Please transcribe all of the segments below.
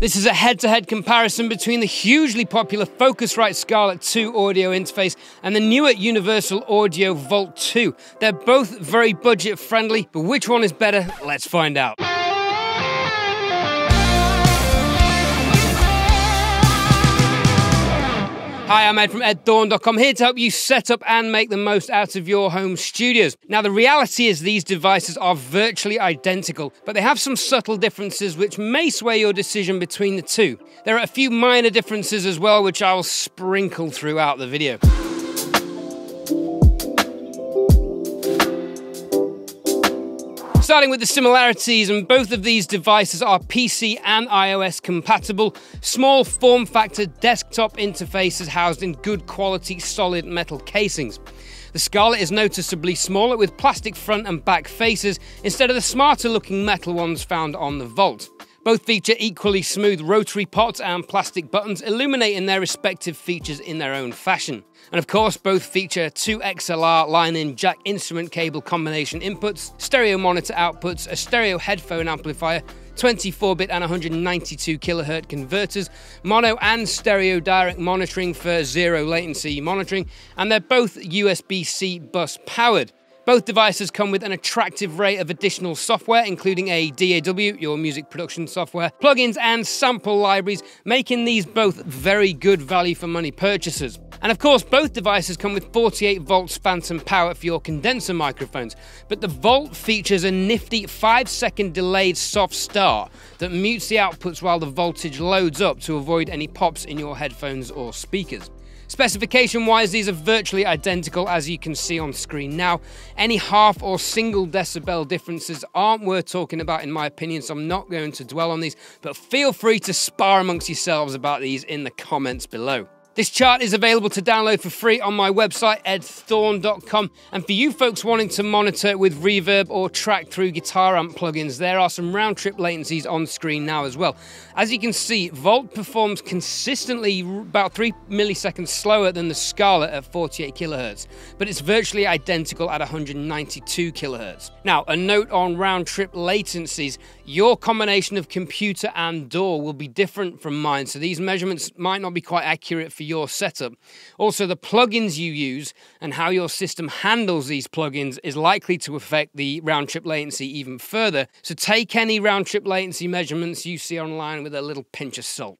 This is a head-to-head comparison between the hugely popular Focusrite Scarlett 2 audio interface and the newer Universal Audio Volt 2. They're both very budget friendly, but which one is better? Let's find out. Hi, I'm Ed from edthorne.com here to help you set up and make the most out of your home studios. Now, the reality is these devices are virtually identical, but they have some subtle differences which may sway your decision between the two. There are a few minor differences as well, which I will sprinkle throughout the video. Starting with the similarities, and both of these devices are PC and iOS compatible. Small form factor desktop interfaces housed in good quality solid metal casings. The Scarlett is noticeably smaller with plastic front and back faces instead of the smarter looking metal ones found on the Volt. Both feature equally smooth rotary pots and plastic buttons, illuminating their respective features in their own fashion. And of course, both feature two XLR line in jack instrument cable combination inputs, stereo monitor outputs, a stereo headphone amplifier, 24 bit and 192 kilohertz converters, mono and stereo direct monitoring for zero latency monitoring, and they're both USB C bus powered. Both devices come with an attractive array of additional software, including a DAW, your music production software, plugins, and sample libraries, making these both very good value for money purchases. And of course, both devices come with 48 volts phantom power for your condenser microphones, but the Volt features a nifty 5 second delayed soft start that mutes the outputs while the voltage loads up to avoid any pops in your headphones or speakers. Specification wise, these are virtually identical as you can see on screen now. Any half or single decibel differences aren't worth talking about in my opinion, so I'm not going to dwell on these, but feel free to spar amongst yourselves about these in the comments below. This chart is available to download for free on my website, edthorne.com. And for you folks wanting to monitor with reverb or track through guitar amp plugins, there are some round trip latencies on screen now as well. As you can see, Volt performs consistently about 3 milliseconds slower than the Scarlett at 48 kilohertz, but it's virtually identical at 192 kilohertz. Now, a note on round trip latencies your combination of computer and DAW will be different from mine, so these measurements might not be quite accurate for your setup. Also, the plugins you use and how your system handles these plugins is likely to affect the round trip latency even further. So take any round trip latency measurements you see online with a little pinch of salt.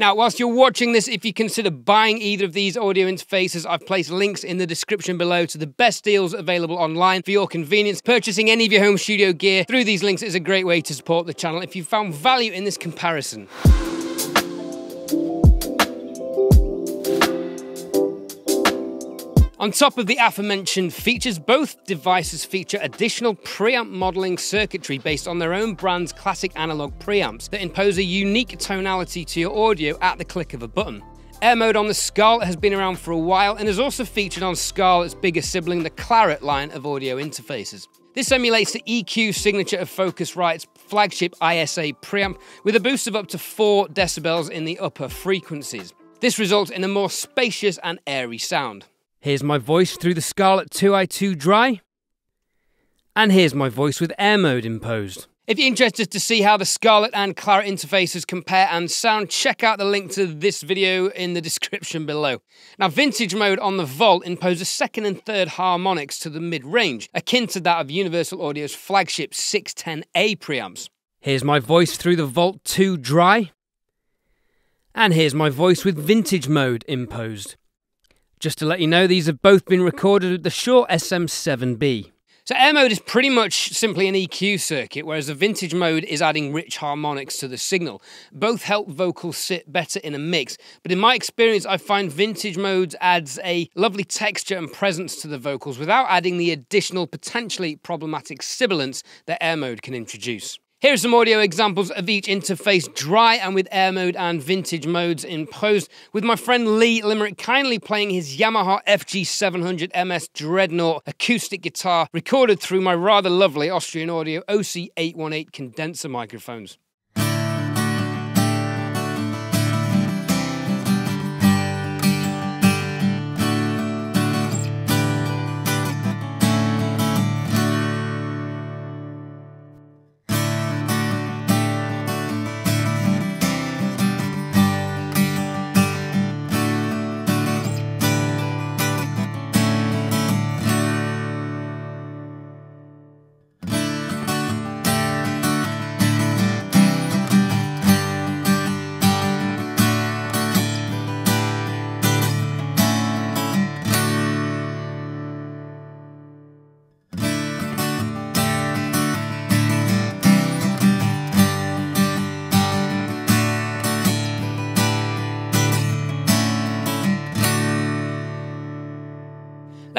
Now, whilst you're watching this, if you consider buying either of these audio interfaces, I've placed links in the description below to the best deals available online for your convenience. Purchasing any of your home studio gear through these links is a great way to support the channel if you found value in this comparison. On top of the aforementioned features, both devices feature additional preamp modeling circuitry based on their own brand's classic analog preamps that impose a unique tonality to your audio at the click of a button. Air mode on the Scarlett has been around for a while and is also featured on Scarlett's bigger sibling, the Clarett line of audio interfaces. This emulates the EQ signature of Focusrite's flagship ISA preamp with a boost of up to 4 decibels in the upper frequencies. This results in a more spacious and airy sound. Here's my voice through the Scarlett 2i2 Dry. And here's my voice with air mode imposed. If you're interested to see how the Scarlett and Clarett interfaces compare and sound, check out the link to this video in the description below. Now, vintage mode on the Volt imposes second and third harmonics to the mid-range, akin to that of Universal Audio's flagship 610A preamps. Here's my voice through the Volt 2 Dry. And here's my voice with vintage mode imposed. Just to let you know, these have both been recorded with the Shure SM7B. So air mode is pretty much simply an EQ circuit, whereas the vintage mode is adding rich harmonics to the signal. Both help vocals sit better in a mix, but in my experience, I find vintage mode adds a lovely texture and presence to the vocals without adding the additional potentially problematic sibilance that air mode can introduce. Here are some audio examples of each interface, dry and with air mode and vintage modes imposed, with my friend Lee Limerick kindly playing his Yamaha FG700 MS Dreadnought acoustic guitar, recorded through my rather lovely Austrian Audio OC818 condenser microphones.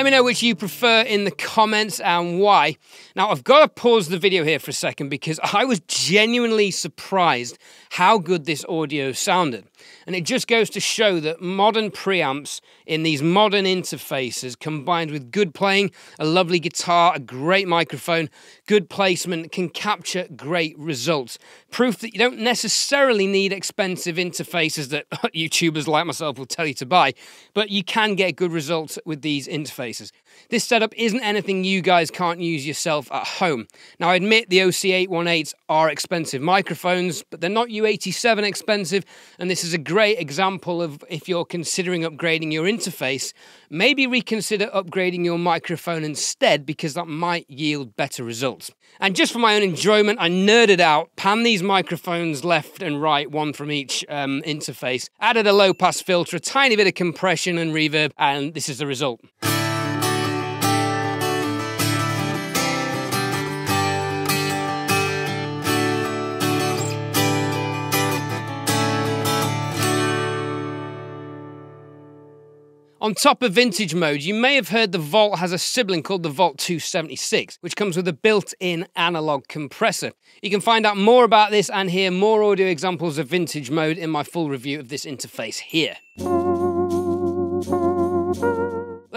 Let me know which you prefer in the comments and why. Now, I've got to pause the video here for a second because I was genuinely surprised how good this audio sounded. And it just goes to show that modern preamps in these modern interfaces, combined with good playing, a lovely guitar, a great microphone, good placement, can capture great results. Proof that you don't necessarily need expensive interfaces that YouTubers like myself will tell you to buy, but you can get good results with these interfaces. This setup isn't anything you guys can't use yourself at home. Now, I admit the OC818s are expensive microphones, but they're not U87 expensive, and this is a great example of if you're considering upgrading your interface, maybe reconsider upgrading your microphone instead because that might yield better results. And just for my own enjoyment, I nerded out, pan these microphones left and right, one from each um, interface, added a low pass filter, a tiny bit of compression and reverb, and this is the result. On top of vintage mode, you may have heard the Volt has a sibling called the Volt 276, which comes with a built-in analog compressor. You can find out more about this and hear more audio examples of vintage mode in my full review of this interface here.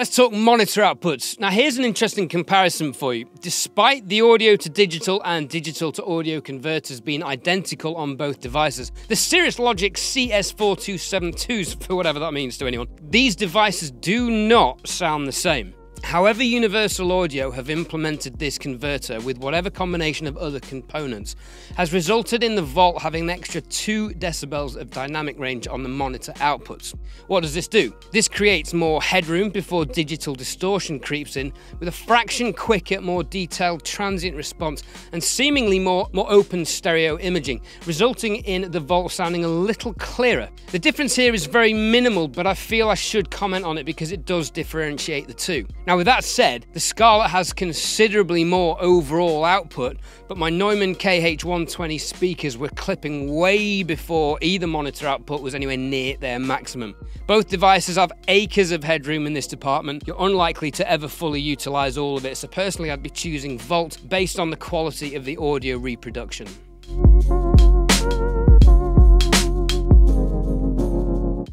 Let's talk monitor outputs. Now, here's an interesting comparison for you. Despite the audio to digital and digital to audio converters being identical on both devices, the Cirrus Logic CS4272s, for whatever that means to anyone, these devices do not sound the same. However, Universal Audio have implemented this converter with whatever combination of other components has resulted in the Volt having an extra 2 decibels of dynamic range on the monitor outputs. What does this do? This creates more headroom before digital distortion creeps in, with a fraction quicker, more detailed transient response and seemingly more, more open stereo imaging, resulting in the Volt sounding a little clearer. The difference here is very minimal, but I feel I should comment on it because it does differentiate the two. Now, now, with that said, the Scarlett has considerably more overall output, but my Neumann KH120 speakers were clipping way before either monitor output was anywhere near their maximum. Both devices have acres of headroom in this department. You're unlikely to ever fully utilize all of it, so personally, I'd be choosing Volt based on the quality of the audio reproduction.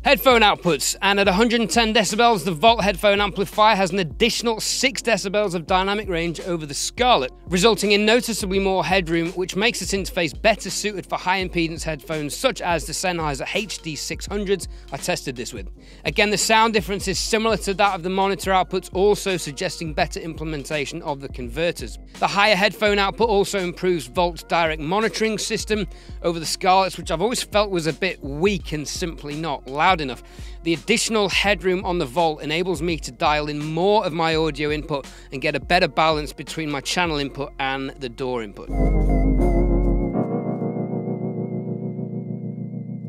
Headphone outputs, and at 110 decibels, the Volt headphone amplifier has an additional 6 decibels of dynamic range over the Scarlett, resulting in noticeably more headroom, which makes this interface better suited for high impedance headphones such as the Sennheiser HD600s I tested this with. Again, the sound difference is similar to that of the monitor outputs, also suggesting better implementation of the converters. The higher headphone output also improves Volt's direct monitoring system over the Scarletts, which I've always felt was a bit weak and simply not loud loud enough. The additional headroom on the Volt enables me to dial in more of my audio input and get a better balance between my channel input and the DAW input.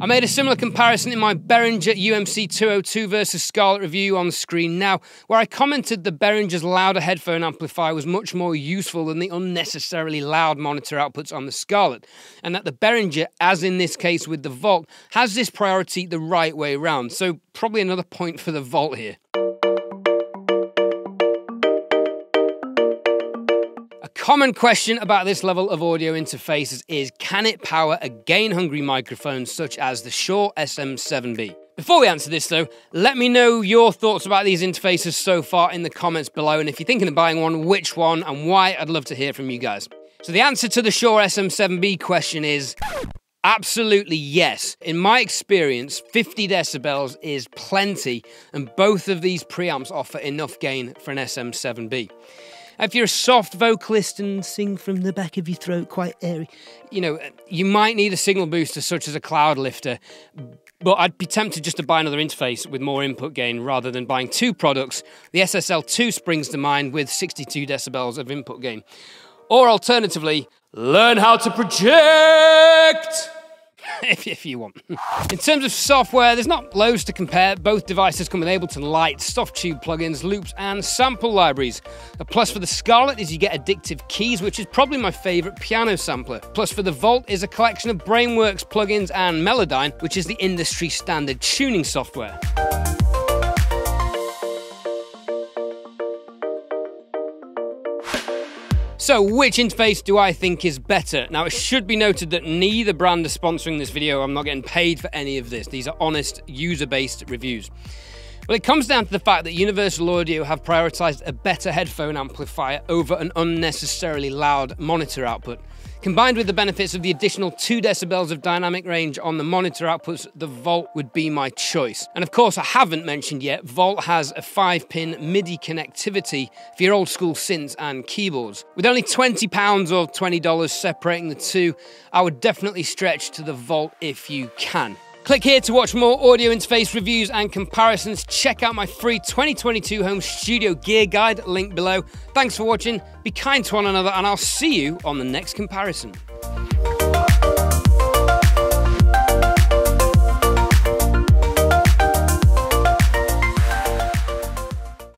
I made a similar comparison in my Behringer UMC 202 versus Scarlett review on screen now, where I commented the Behringer's louder headphone amplifier was much more useful than the unnecessarily loud monitor outputs on the Scarlett, and that the Behringer, as in this case with the Volt, has this priority the right way around. So, probably another point for the Volt here. Common question about this level of audio interfaces is can it power a gain hungry microphone such as the Shure SM7B? Before we answer this though, let me know your thoughts about these interfaces so far in the comments below and if you're thinking of buying one, which one and why, I'd love to hear from you guys. So the answer to the Shure SM7B question is Absolutely yes. In my experience, 50 decibels is plenty, and both of these preamps offer enough gain for an SM7B. If you're a soft vocalist and sing from the back of your throat quite airy, you know, you might need a signal booster such as a Cloudlifter. But I'd be tempted just to buy another interface with more input gain rather than buying two products. The SSL2 springs to mind with 62 decibels of input gain. Or alternatively, learn how to project! if, if you want. In terms of software, there's not loads to compare. Both devices come with Ableton Lite, Softube plugins, loops, and sample libraries. A plus for the Scarlett is you get addictive keys, which is probably my favorite piano sampler. Plus for the Volt is a collection of Brainworx plugins and Melodyne, which is the industry standard tuning software. So, which interface do I think is better? Now, it should be noted that neither brand is sponsoring this video. I'm not getting paid for any of this. These are honest, user based reviews. Well, it comes down to the fact that Universal Audio have prioritized a better headphone amplifier over an unnecessarily loud monitor output. Combined with the benefits of the additional 2 decibels of dynamic range on the monitor outputs, the Volt would be my choice. And of course, I haven't mentioned yet, Volt has a 5 pin MIDI connectivity for your old school synths and keyboards. With only £20 or $20 separating the two, I would definitely stretch to the Volt if you can. Click here to watch more audio interface reviews and comparisons. Check out my free 2022 home studio gear guide, link below. Thanks for watching, be kind to one another, and I'll see you on the next comparison.